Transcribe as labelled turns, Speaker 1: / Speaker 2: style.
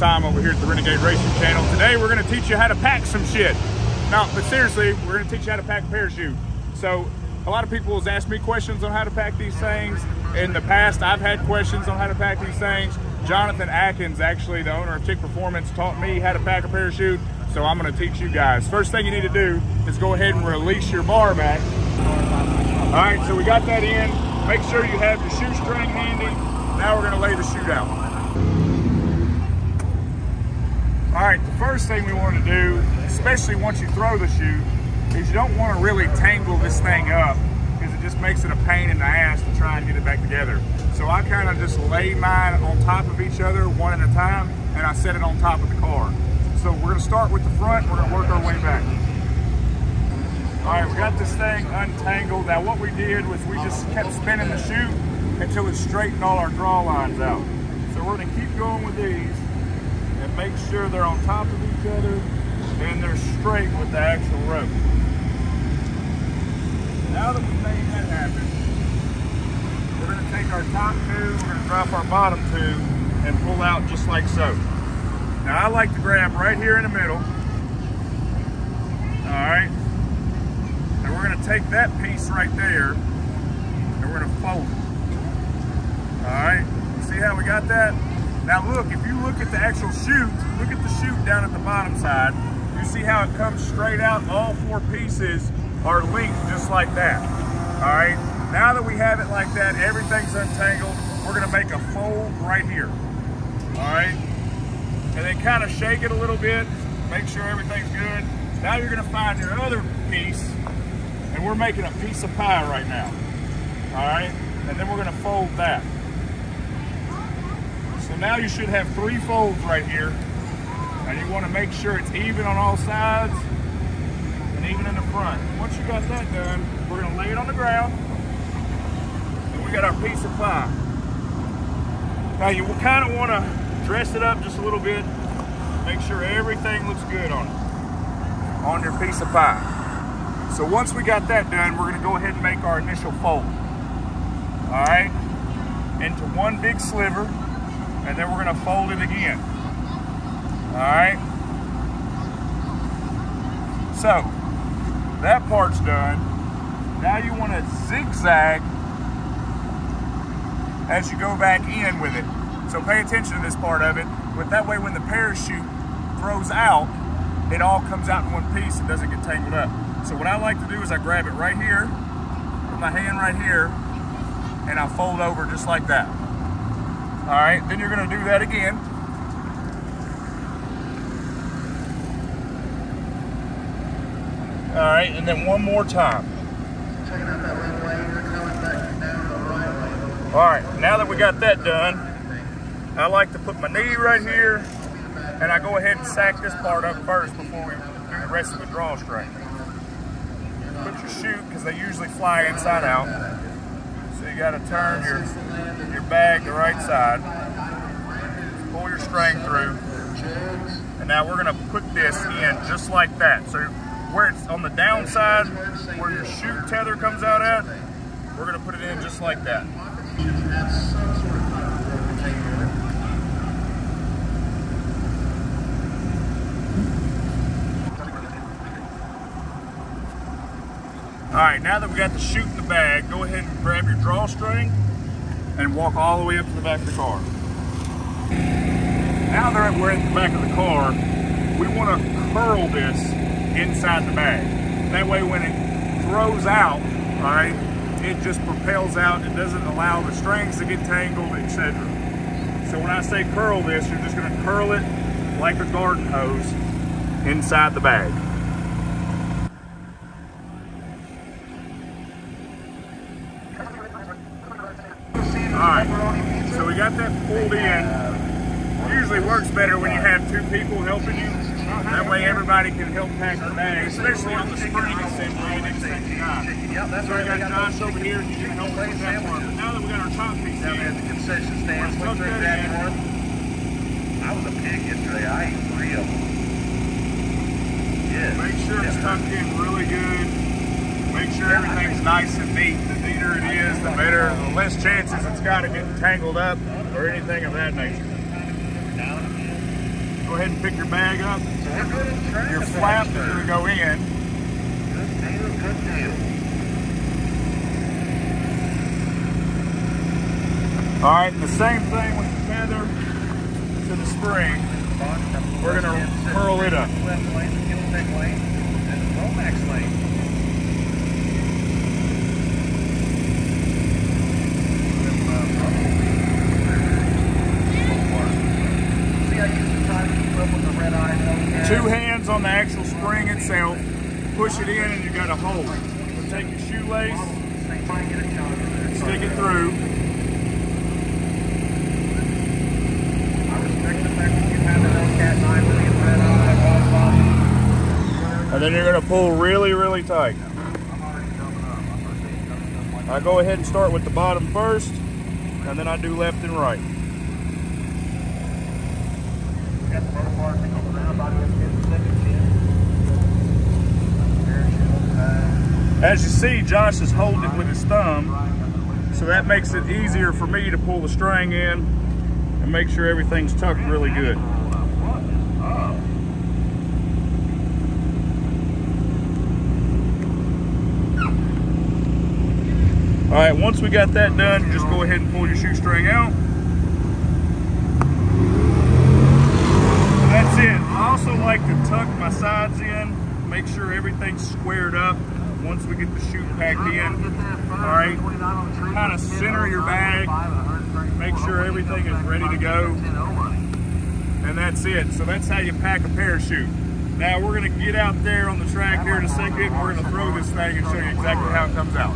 Speaker 1: time over here at the Renegade Racing Channel. Today we're gonna teach you how to pack some shit. No, but seriously, we're gonna teach you how to pack a parachute. So a lot of people has asked me questions on how to pack these things. In the past, I've had questions on how to pack these things. Jonathan Atkins, actually the owner of Tick Performance, taught me how to pack a parachute. So I'm gonna teach you guys. First thing you need to do is go ahead and release your bar back. All right, so we got that in. Make sure you have your shoestring handy. Now we're gonna lay the chute out. All right, the first thing we wanna do, especially once you throw the chute, is you don't wanna really tangle this thing up because it just makes it a pain in the ass to try and get it back together. So I kind of just lay mine on top of each other one at a time and I set it on top of the car. So we're gonna start with the front, we're gonna work our way back. All right, we got this thing untangled. Now what we did was we just kept spinning the chute until it straightened all our draw lines out. So we're gonna keep going with these make sure they're on top of each other and they're straight with the actual rope. Now that we've made that happen, we're gonna take our top two, we're gonna drop our bottom two and pull out just like so. Now I like to grab right here in the middle. All right. And we're gonna take that piece right there and we're gonna fold it. All right, see how we got that? Now look, if you look at the actual chute, look at the chute down at the bottom side, you see how it comes straight out, all four pieces are linked just like that. All right, now that we have it like that, everything's untangled, we're gonna make a fold right here. All right, and then kind of shake it a little bit, make sure everything's good. Now you're gonna find your other piece, and we're making a piece of pie right now. All right, and then we're gonna fold that. So now you should have three folds right here. And you wanna make sure it's even on all sides and even in the front. Once you got that done, we're gonna lay it on the ground and we got our piece of pie. Now you kind of wanna dress it up just a little bit, make sure everything looks good on it, on your piece of pie. So once we got that done, we're gonna go ahead and make our initial fold. All right, into one big sliver, and then we're gonna fold it again. All right. So, that part's done. Now you wanna zigzag as you go back in with it. So pay attention to this part of it. But that way when the parachute throws out, it all comes out in one piece and doesn't get tangled up. So what I like to do is I grab it right here, with my hand right here, and I fold over just like that. All right, then you're gonna do that again. All right, and then one more time. All right, now that we got that done, I like to put my knee right here, and I go ahead and sack this part up first before we do the rest of the drawstring. Put your chute, because they usually fly inside out. So you gotta turn your, your bag the right side, pull your string through, and now we're gonna put this in just like that. So where it's on the downside, where your chute tether comes out at, we're gonna put it in just like that. All right, now that we got the chute in the bag, go ahead drawstring and walk all the way up to the back of the car. Now that we're at the back of the car, we want to curl this inside the bag. That way when it throws out, all right, it just propels out. It doesn't allow the strings to get tangled, etc. So when I say curl this, you're just gonna curl it like a garden hose inside the bag. Alright, so we got that pulled in. Usually works better when you have two people helping you. That way everybody can help pack the bag, especially on the spring assembly and everything. So I got Josh over here, he can help with that part. But now that we got our top piece
Speaker 2: Down at the concession stand, went through that one. I was a pig yesterday. I ate three of them. Yeah.
Speaker 1: make sure it's tucked in really good. Nice and neat. The neater it is, the better. The less chances it's got of getting tangled up or anything of that nature. Go ahead and pick your bag up. Your flap is going to go in.
Speaker 2: Good deal, good deal.
Speaker 1: All right, the same thing with the tether to the spring. We're gonna curl it up.
Speaker 2: Left lane, the fuel tank lane, and the Romax lane. See, I used to try to keep up with the red eye Hellcat.
Speaker 1: Two hands on the actual spring. Push it in and you got a hole. So take your shoelace, stick it through.
Speaker 2: I respect the fact that you have an Hellcat 9 million red eye, ball
Speaker 1: And then you're going to pull really, really tight. I go ahead and start with the bottom first, and then I do left and right.
Speaker 2: Got the motor bar thing on the ground, body up in the second chin. Parachute on the side.
Speaker 1: As you see, Josh is holding it with his thumb, so that makes it easier for me to pull the string in and make sure everything's tucked really good. All right, once we got that done, just go ahead and pull your shoestring out. That's it. I also like to tuck my sides in, make sure everything's squared up once we get the chute packed in. All right, kind of center your bag, make sure everything is ready to go, and that's it. So that's how you pack a parachute. Now we're gonna get out there on the track here in a second. We're gonna throw this thing and show you exactly how it comes out.